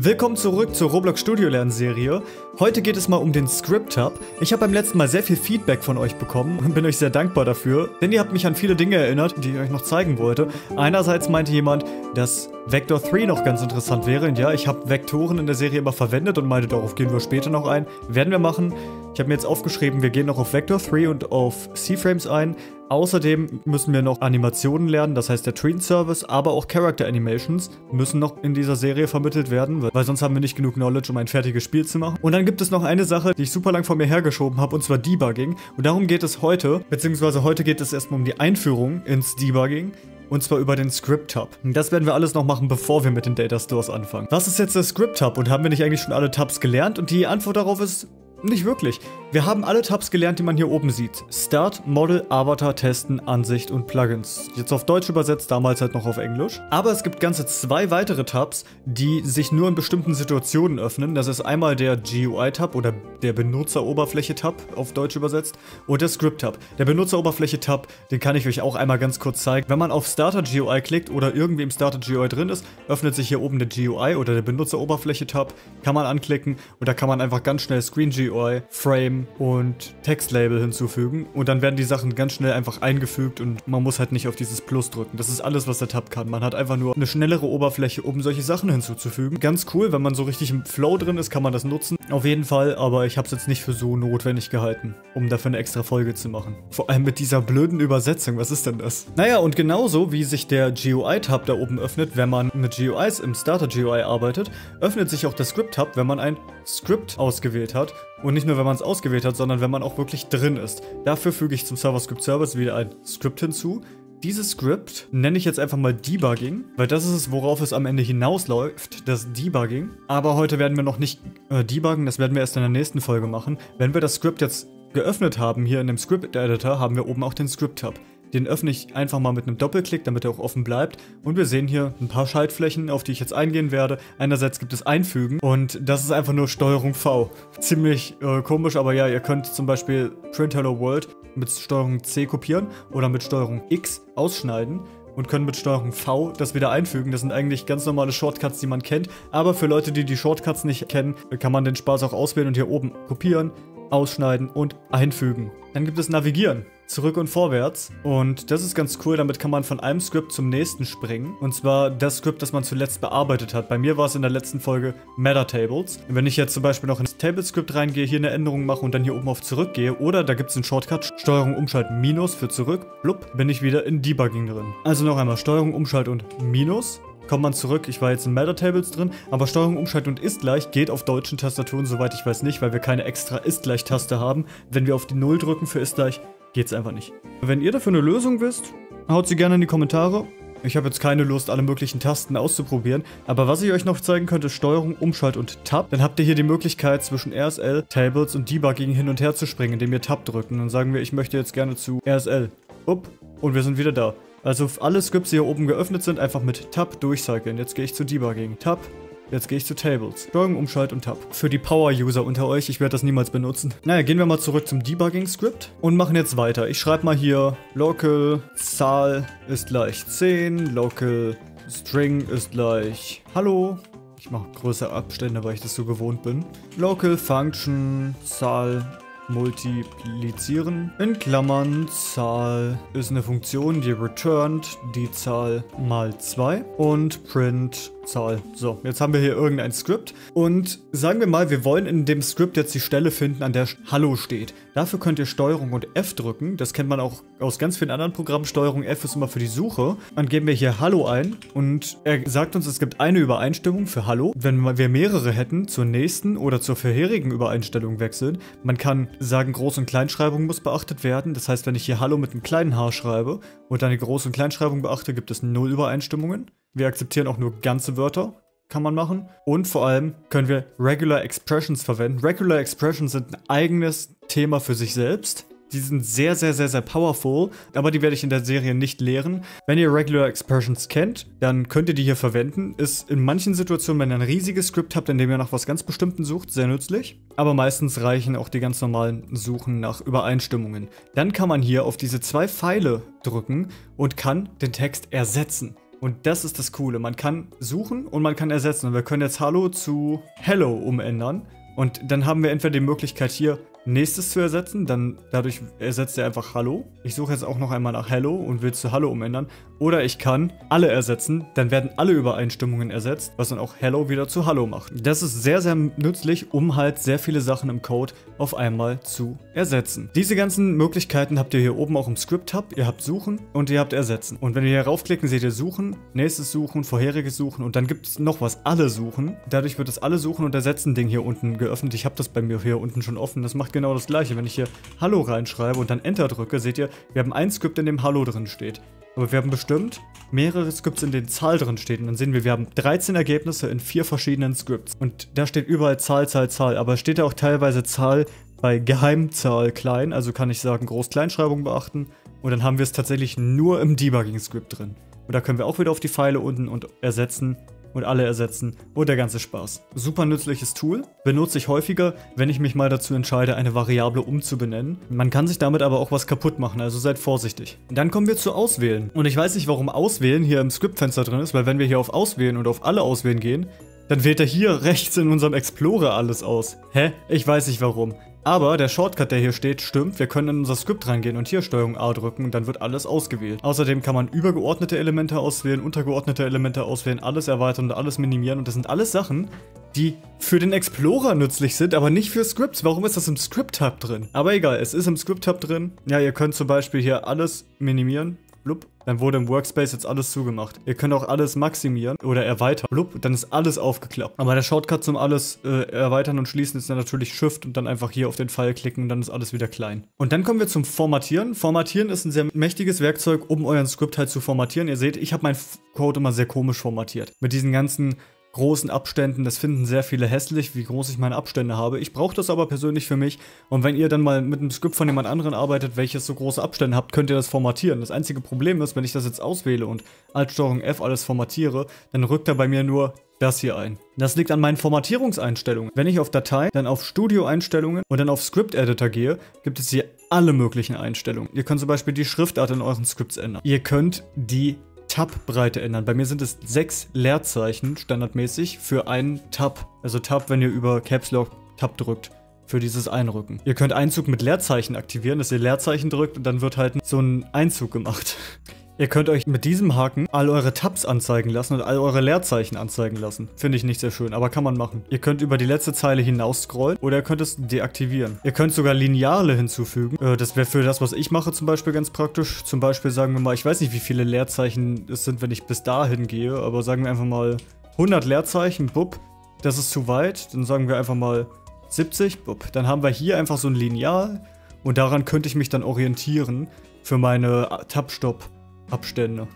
Willkommen zurück zur Roblox Studio Lernserie. Heute geht es mal um den Script Hub. Ich habe beim letzten Mal sehr viel Feedback von euch bekommen und bin euch sehr dankbar dafür, denn ihr habt mich an viele Dinge erinnert, die ich euch noch zeigen wollte. Einerseits meinte jemand, dass Vector 3 noch ganz interessant wäre. Und ja, ich habe Vektoren in der Serie immer verwendet und meinte, darauf gehen wir später noch ein. Werden wir machen. Ich habe mir jetzt aufgeschrieben, wir gehen noch auf Vector 3 und auf C-Frames ein. Außerdem müssen wir noch Animationen lernen, das heißt der Train Service, aber auch Character Animations müssen noch in dieser Serie vermittelt werden, weil sonst haben wir nicht genug Knowledge, um ein fertiges Spiel zu machen. Und dann gibt es noch eine Sache, die ich super lang vor mir hergeschoben habe, und zwar Debugging. Und darum geht es heute, beziehungsweise heute geht es erstmal um die Einführung ins Debugging. Und zwar über den Script Hub. Das werden wir alles noch machen, bevor wir mit den Data Stores anfangen. Was ist jetzt der Script Hub und haben wir nicht eigentlich schon alle Tabs gelernt? Und die Antwort darauf ist nicht wirklich. Wir haben alle Tabs gelernt, die man hier oben sieht. Start, Model, Avatar, Testen, Ansicht und Plugins. Jetzt auf Deutsch übersetzt, damals halt noch auf Englisch. Aber es gibt ganze zwei weitere Tabs, die sich nur in bestimmten Situationen öffnen. Das ist einmal der GUI-Tab oder der Benutzeroberfläche-Tab auf Deutsch übersetzt und der Script-Tab. Der Benutzeroberfläche-Tab, den kann ich euch auch einmal ganz kurz zeigen. Wenn man auf Starter GUI klickt oder irgendwie im Starter GUI drin ist, öffnet sich hier oben der GUI oder der Benutzeroberfläche-Tab. Kann man anklicken und da kann man einfach ganz schnell Screen GUI GUI, Frame und Textlabel hinzufügen und dann werden die Sachen ganz schnell einfach eingefügt und man muss halt nicht auf dieses Plus drücken. Das ist alles, was der Tab kann. Man hat einfach nur eine schnellere Oberfläche, um solche Sachen hinzuzufügen. Ganz cool, wenn man so richtig im Flow drin ist, kann man das nutzen. Auf jeden Fall, aber ich habe es jetzt nicht für so notwendig gehalten, um dafür eine extra Folge zu machen. Vor allem mit dieser blöden Übersetzung, was ist denn das? Naja, und genauso wie sich der GUI-Tab da oben öffnet, wenn man mit GUIs im Starter-GUI arbeitet, öffnet sich auch der Script-Tab, wenn man ein Script ausgewählt hat und nicht nur, wenn man es ausgewählt hat, sondern wenn man auch wirklich drin ist. Dafür füge ich zum Server-Script Service wieder ein Script hinzu. Dieses Script nenne ich jetzt einfach mal Debugging, weil das ist es, worauf es am Ende hinausläuft, das Debugging. Aber heute werden wir noch nicht äh, debuggen, das werden wir erst in der nächsten Folge machen. Wenn wir das Script jetzt geöffnet haben hier in dem Script Editor, haben wir oben auch den Script-Tab. Den öffne ich einfach mal mit einem Doppelklick, damit er auch offen bleibt. Und wir sehen hier ein paar Schaltflächen, auf die ich jetzt eingehen werde. Einerseits gibt es Einfügen und das ist einfach nur Steuerung V. Ziemlich äh, komisch, aber ja, ihr könnt zum Beispiel Print Hello World mit Steuerung C kopieren oder mit Steuerung X ausschneiden und können mit Steuerung V das wieder einfügen. Das sind eigentlich ganz normale Shortcuts, die man kennt. Aber für Leute, die die Shortcuts nicht kennen, kann man den Spaß auch auswählen und hier oben kopieren, ausschneiden und einfügen. Dann gibt es Navigieren zurück und vorwärts. Und das ist ganz cool, damit kann man von einem Skript zum nächsten springen. Und zwar das Skript, das man zuletzt bearbeitet hat. Bei mir war es in der letzten Folge Meta Tables. Wenn ich jetzt zum Beispiel noch ins Table-Skript reingehe, hier eine Änderung mache und dann hier oben auf Zurück gehe, oder da gibt es einen Shortcut, Steuerung Umschalt Minus für Zurück, blub, bin ich wieder in Debugging drin. Also noch einmal Steuerung Umschalt und Minus kommt man zurück. Ich war jetzt in Meta Tables drin, aber Steuerung Umschalt und ist gleich geht auf deutschen Tastaturen, soweit ich weiß nicht, weil wir keine extra ist gleich Taste haben. Wenn wir auf die 0 drücken für ist gleich, geht's einfach nicht. Wenn ihr dafür eine Lösung wisst, haut sie gerne in die Kommentare. Ich habe jetzt keine Lust, alle möglichen Tasten auszuprobieren, aber was ich euch noch zeigen könnte, ist Steuerung, Umschalt und Tab. Dann habt ihr hier die Möglichkeit, zwischen RSL, Tables und Debugging hin und her zu springen, indem ihr Tab drücken. Dann sagen wir, ich möchte jetzt gerne zu RSL. Upp, und wir sind wieder da. Also alle Scripts, die hier oben geöffnet sind, einfach mit Tab durchcyclen. Jetzt gehe ich zu Debugging. Tab, Jetzt gehe ich zu Tables. Steuerung, Umschalt und Tab. Für die Power-User unter euch, ich werde das niemals benutzen. Naja, gehen wir mal zurück zum Debugging-Script und machen jetzt weiter. Ich schreibe mal hier local Zahl ist gleich 10, local String ist gleich Hallo. Ich mache größere Abstände, weil ich das so gewohnt bin. Local Function Zahl multiplizieren. In Klammern, Zahl ist eine Funktion, die returnt die Zahl mal 2 und print Zahl. So, jetzt haben wir hier irgendein Skript und sagen wir mal, wir wollen in dem Skript jetzt die Stelle finden, an der Hallo steht. Dafür könnt ihr Steuerung und F drücken. Das kennt man auch aus ganz vielen anderen Programmen. Steuerung F ist immer für die Suche. Dann geben wir hier Hallo ein und er sagt uns, es gibt eine Übereinstimmung für Hallo. Wenn wir mehrere hätten, zur nächsten oder zur vorherigen Übereinstellung wechseln. Man kann sagen, Groß- und Kleinschreibung muss beachtet werden. Das heißt, wenn ich hier Hallo mit einem kleinen H schreibe und eine Groß- und Kleinschreibung beachte, gibt es null Übereinstimmungen. Wir akzeptieren auch nur ganze Wörter, kann man machen. Und vor allem können wir Regular Expressions verwenden. Regular Expressions sind ein eigenes Thema für sich selbst. Die sind sehr, sehr, sehr, sehr powerful, aber die werde ich in der Serie nicht lehren. Wenn ihr Regular Expressions kennt, dann könnt ihr die hier verwenden. Ist in manchen Situationen, wenn ihr ein riesiges Skript habt, in dem ihr nach was ganz Bestimmten sucht, sehr nützlich. Aber meistens reichen auch die ganz normalen Suchen nach Übereinstimmungen. Dann kann man hier auf diese zwei Pfeile drücken und kann den Text ersetzen. Und das ist das Coole. Man kann suchen und man kann ersetzen. Und wir können jetzt Hallo zu Hello umändern. Und dann haben wir entweder die Möglichkeit hier nächstes zu ersetzen, dann dadurch ersetzt er einfach Hallo. Ich suche jetzt auch noch einmal nach Hello und will zu Hallo umändern. Oder ich kann alle ersetzen, dann werden alle Übereinstimmungen ersetzt, was dann auch Hello wieder zu Hallo macht. Das ist sehr, sehr nützlich, um halt sehr viele Sachen im Code auf einmal zu ersetzen. Diese ganzen Möglichkeiten habt ihr hier oben auch im Script-Tab. Ihr habt Suchen und ihr habt Ersetzen. Und wenn ihr hier raufklicken, seht ihr Suchen, nächstes Suchen, vorheriges Suchen und dann gibt es noch was, alle Suchen. Dadurch wird das alle Suchen und Ersetzen Ding hier unten geöffnet. Ich habe das bei mir hier unten schon offen. Das macht genau das gleiche. Wenn ich hier Hallo reinschreibe und dann Enter drücke, seht ihr, wir haben ein Skript, in dem Hallo drin steht. Aber wir haben bestimmt mehrere Skripts, in denen Zahl drin steht. Und dann sehen wir, wir haben 13 Ergebnisse in vier verschiedenen Scripts. Und da steht überall Zahl, Zahl, Zahl. Aber es steht da auch teilweise Zahl bei Geheimzahl klein. Also kann ich sagen Groß-Kleinschreibung beachten. Und dann haben wir es tatsächlich nur im Debugging-Script drin. Und da können wir auch wieder auf die Pfeile unten und ersetzen und alle ersetzen und der ganze Spaß. Super nützliches Tool, benutze ich häufiger, wenn ich mich mal dazu entscheide, eine Variable umzubenennen. Man kann sich damit aber auch was kaputt machen, also seid vorsichtig. Dann kommen wir zu Auswählen. Und ich weiß nicht, warum Auswählen hier im Skriptfenster drin ist, weil wenn wir hier auf Auswählen und auf alle Auswählen gehen, dann wählt er hier rechts in unserem Explorer alles aus. Hä? Ich weiß nicht warum. Aber der Shortcut, der hier steht, stimmt. Wir können in unser Skript reingehen und hier Steuerung A drücken dann wird alles ausgewählt. Außerdem kann man übergeordnete Elemente auswählen, untergeordnete Elemente auswählen, alles erweitern und alles minimieren. Und das sind alles Sachen, die für den Explorer nützlich sind, aber nicht für Scripts. Warum ist das im Script-Tab drin? Aber egal, es ist im Script-Tab drin. Ja, ihr könnt zum Beispiel hier alles minimieren blub, dann wurde im Workspace jetzt alles zugemacht. Ihr könnt auch alles maximieren oder erweitern, blub, dann ist alles aufgeklappt. Aber der Shortcut zum alles äh, erweitern und schließen ist dann natürlich Shift und dann einfach hier auf den Pfeil klicken und dann ist alles wieder klein. Und dann kommen wir zum Formatieren. Formatieren ist ein sehr mächtiges Werkzeug, um euren Skript halt zu formatieren. Ihr seht, ich habe meinen Code immer sehr komisch formatiert. Mit diesen ganzen großen Abständen. Das finden sehr viele hässlich, wie groß ich meine Abstände habe. Ich brauche das aber persönlich für mich. Und wenn ihr dann mal mit einem Skript von jemand anderem arbeitet, welches so große Abstände habt, könnt ihr das formatieren. Das einzige Problem ist, wenn ich das jetzt auswähle und Alt-Steuerung F alles formatiere, dann rückt er bei mir nur das hier ein. Das liegt an meinen Formatierungseinstellungen. Wenn ich auf Datei, dann auf Studio-Einstellungen und dann auf Script-Editor gehe, gibt es hier alle möglichen Einstellungen. Ihr könnt zum Beispiel die Schriftart in euren Scripts ändern. Ihr könnt die Tab-Breite ändern. Bei mir sind es sechs Leerzeichen standardmäßig für einen Tab. Also Tab, wenn ihr über Caps Lock Tab drückt für dieses Einrücken. Ihr könnt Einzug mit Leerzeichen aktivieren, dass ihr Leerzeichen drückt und dann wird halt so ein Einzug gemacht. Ihr könnt euch mit diesem Haken all eure Tabs anzeigen lassen und all eure Leerzeichen anzeigen lassen. Finde ich nicht sehr schön, aber kann man machen. Ihr könnt über die letzte Zeile hinaus scrollen oder ihr könnt es deaktivieren. Ihr könnt sogar Lineale hinzufügen. Äh, das wäre für das, was ich mache zum Beispiel ganz praktisch. Zum Beispiel sagen wir mal, ich weiß nicht, wie viele Leerzeichen es sind, wenn ich bis dahin gehe, aber sagen wir einfach mal 100 Leerzeichen, bupp. Das ist zu weit. Dann sagen wir einfach mal 70, bupp. Dann haben wir hier einfach so ein Lineal und daran könnte ich mich dann orientieren für meine Tab-Stop- Abstände.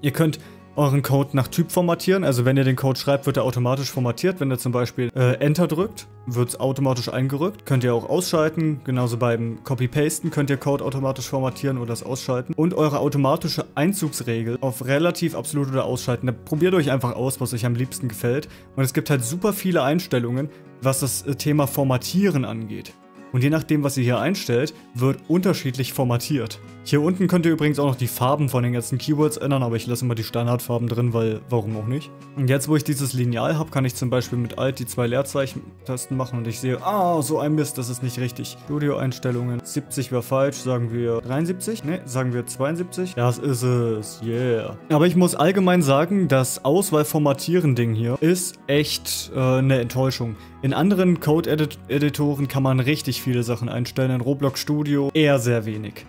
Ihr könnt euren Code nach Typ formatieren. Also wenn ihr den Code schreibt, wird er automatisch formatiert. Wenn ihr zum Beispiel äh, Enter drückt, wird es automatisch eingerückt. Könnt ihr auch ausschalten. Genauso beim Copy-Pasten könnt ihr Code automatisch formatieren oder das ausschalten. Und eure automatische Einzugsregel auf relativ absolut oder ausschalten. Da probiert euch einfach aus, was euch am liebsten gefällt. Und es gibt halt super viele Einstellungen, was das äh, Thema Formatieren angeht. Und je nachdem, was ihr hier einstellt, wird unterschiedlich formatiert. Hier unten könnt ihr übrigens auch noch die Farben von den ganzen Keywords ändern, aber ich lasse immer die Standardfarben drin, weil warum auch nicht. Und jetzt, wo ich dieses Lineal habe, kann ich zum Beispiel mit Alt die zwei Leerzeichen-Tasten machen und ich sehe, ah, so ein Mist, das ist nicht richtig. Studio-Einstellungen, 70 wäre falsch, sagen wir 73? Ne, sagen wir 72? Das ist es, yeah. Aber ich muss allgemein sagen, das Auswahl-Formatieren-Ding hier ist echt äh, eine Enttäuschung. In anderen Code-Editoren kann man richtig viele Sachen einstellen, in Roblox Studio eher sehr wenig.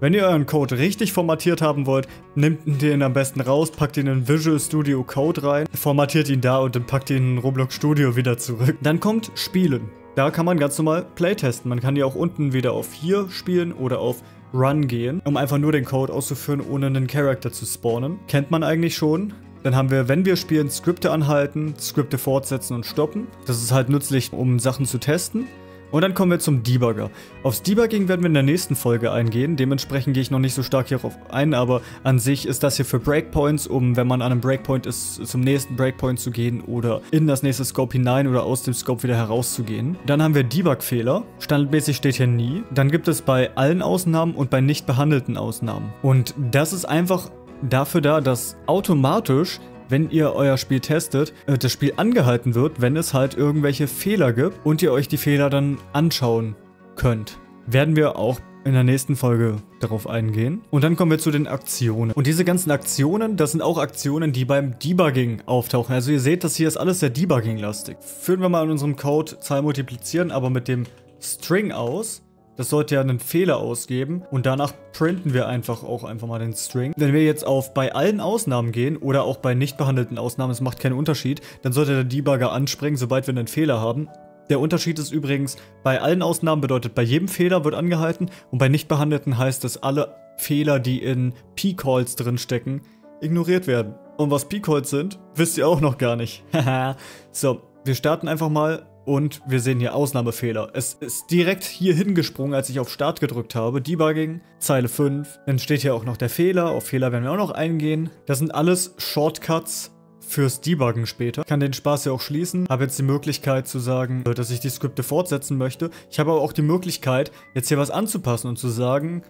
Wenn ihr euren Code richtig formatiert haben wollt, nehmt den am besten raus, packt ihn in Visual Studio Code rein, formatiert ihn da und dann packt ihn in Roblox Studio wieder zurück. Dann kommt Spielen. Da kann man ganz normal Playtesten. Man kann die auch unten wieder auf hier spielen oder auf Run gehen, um einfach nur den Code auszuführen, ohne einen Charakter zu spawnen. Kennt man eigentlich schon. Dann haben wir, wenn wir spielen, Skripte anhalten, Skripte fortsetzen und stoppen. Das ist halt nützlich, um Sachen zu testen. Und dann kommen wir zum Debugger. Aufs Debugging werden wir in der nächsten Folge eingehen, dementsprechend gehe ich noch nicht so stark hierauf ein, aber an sich ist das hier für Breakpoints, um, wenn man an einem Breakpoint ist, zum nächsten Breakpoint zu gehen oder in das nächste Scope hinein oder aus dem Scope wieder herauszugehen. Dann haben wir Debug-Fehler, standardmäßig steht hier nie. Dann gibt es bei allen Ausnahmen und bei nicht behandelten Ausnahmen. Und das ist einfach dafür da, dass automatisch wenn ihr euer Spiel testet, äh, das Spiel angehalten wird, wenn es halt irgendwelche Fehler gibt und ihr euch die Fehler dann anschauen könnt. Werden wir auch in der nächsten Folge darauf eingehen. Und dann kommen wir zu den Aktionen. Und diese ganzen Aktionen, das sind auch Aktionen, die beim Debugging auftauchen. Also ihr seht, das hier ist alles sehr Debugging-lastig. Führen wir mal in unserem Code Zahl multiplizieren, aber mit dem String aus. Das sollte ja einen Fehler ausgeben und danach printen wir einfach auch einfach mal den String. Wenn wir jetzt auf bei allen Ausnahmen gehen oder auch bei nicht behandelten Ausnahmen, es macht keinen Unterschied, dann sollte der Debugger anspringen, sobald wir einen Fehler haben. Der Unterschied ist übrigens, bei allen Ausnahmen bedeutet, bei jedem Fehler wird angehalten und bei nicht behandelten heißt es, alle Fehler, die in P-Calls drinstecken, ignoriert werden. Und was P-Calls sind, wisst ihr auch noch gar nicht. So, wir starten einfach mal und wir sehen hier Ausnahmefehler. Es ist direkt hier hingesprungen, als ich auf Start gedrückt habe. Debugging, Zeile 5. Dann steht hier auch noch der Fehler. Auf Fehler werden wir auch noch eingehen. Das sind alles Shortcuts fürs Debuggen später. Ich kann den Spaß ja auch schließen. Habe jetzt die Möglichkeit zu sagen, dass ich die Skripte fortsetzen möchte. Ich habe aber auch die Möglichkeit, jetzt hier was anzupassen und zu sagen,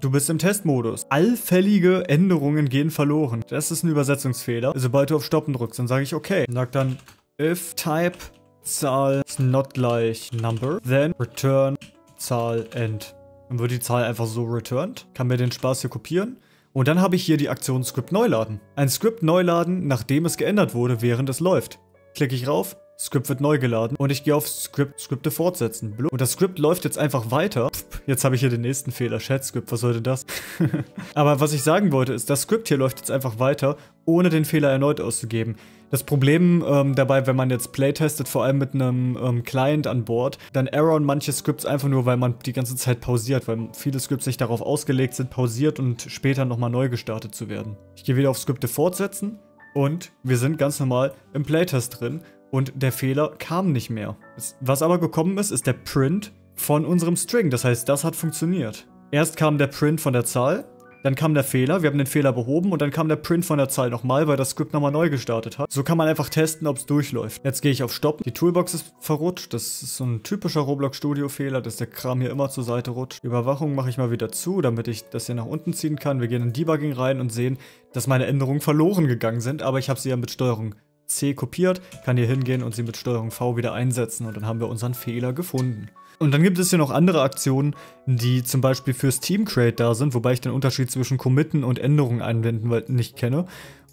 Du bist im Testmodus. Allfällige Änderungen gehen verloren. Das ist ein Übersetzungsfehler. Sobald du auf Stoppen drückst, dann sage ich okay. Sag dann if type Zahl ist not gleich number, then return Zahl end. Dann wird die Zahl einfach so returned. Kann mir den Spaß hier kopieren. Und dann habe ich hier die Aktion Script neu laden. Ein Script neu laden, nachdem es geändert wurde, während es läuft. Klicke ich rauf, Script wird neu geladen und ich gehe auf Script, Skripte fortsetzen. Und das Script läuft jetzt einfach weiter. Pff, jetzt habe ich hier den nächsten Fehler. Chat Script, was sollte das? Aber was ich sagen wollte ist, das Script hier läuft jetzt einfach weiter, ohne den Fehler erneut auszugeben. Das Problem ähm, dabei, wenn man jetzt playtestet, vor allem mit einem ähm, Client an Bord, dann erroren manche Scripts einfach nur, weil man die ganze Zeit pausiert, weil viele Scripts nicht darauf ausgelegt sind, pausiert und später nochmal neu gestartet zu werden. Ich gehe wieder auf Skripte fortsetzen und wir sind ganz normal im Playtest drin und der Fehler kam nicht mehr. Was aber gekommen ist, ist der Print von unserem String. Das heißt, das hat funktioniert. Erst kam der Print von der Zahl dann kam der Fehler, wir haben den Fehler behoben und dann kam der Print von der Zahl nochmal, weil das Skript nochmal neu gestartet hat. So kann man einfach testen, ob es durchläuft. Jetzt gehe ich auf Stopp. Die Toolbox ist verrutscht. Das ist so ein typischer Roblox Studio Fehler, dass der Kram hier immer zur Seite rutscht. Überwachung mache ich mal wieder zu, damit ich das hier nach unten ziehen kann. Wir gehen in Debugging rein und sehen, dass meine Änderungen verloren gegangen sind, aber ich habe sie ja mit Steuerung C kopiert, kann hier hingehen und sie mit Steuerung V wieder einsetzen und dann haben wir unseren Fehler gefunden. Und dann gibt es hier noch andere Aktionen, die zum Beispiel fürs Team Create da sind, wobei ich den Unterschied zwischen Committen und Änderungen einblenden nicht kenne.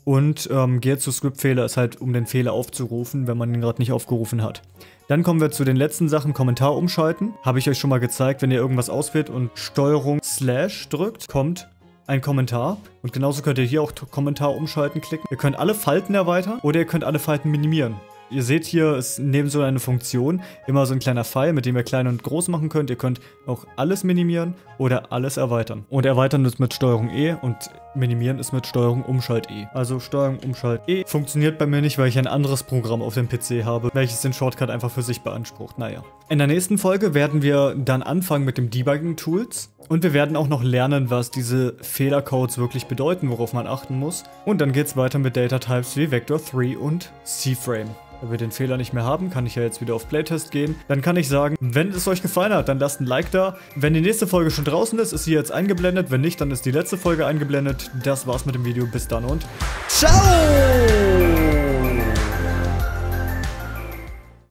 Und ähm, Get zu Script-Fehler ist halt, um den Fehler aufzurufen, wenn man ihn gerade nicht aufgerufen hat. Dann kommen wir zu den letzten Sachen, Kommentar umschalten. Habe ich euch schon mal gezeigt, wenn ihr irgendwas auswählt und Steuerung Slash drückt, kommt ein Kommentar. Und genauso könnt ihr hier auch Kommentar umschalten klicken. Ihr könnt alle Falten erweitern oder ihr könnt alle Falten minimieren. Ihr seht hier, ist neben so einer Funktion immer so ein kleiner Pfeil, mit dem ihr klein und groß machen könnt. Ihr könnt auch alles minimieren oder alles erweitern. Und erweitern ist mit Steuerung E und minimieren ist mit Steuerung Umschalt E. Also Steuerung Umschalt E funktioniert bei mir nicht, weil ich ein anderes Programm auf dem PC habe, welches den Shortcut einfach für sich beansprucht. Naja. In der nächsten Folge werden wir dann anfangen mit dem Debugging Tools. Und wir werden auch noch lernen, was diese Fehlercodes wirklich bedeuten, worauf man achten muss. Und dann geht es weiter mit Data Types wie Vector3 und C-Frame. Wenn wir den Fehler nicht mehr haben, kann ich ja jetzt wieder auf Playtest gehen. Dann kann ich sagen, wenn es euch gefallen hat, dann lasst ein Like da. Wenn die nächste Folge schon draußen ist, ist sie jetzt eingeblendet. Wenn nicht, dann ist die letzte Folge eingeblendet. Das war's mit dem Video. Bis dann und ciao!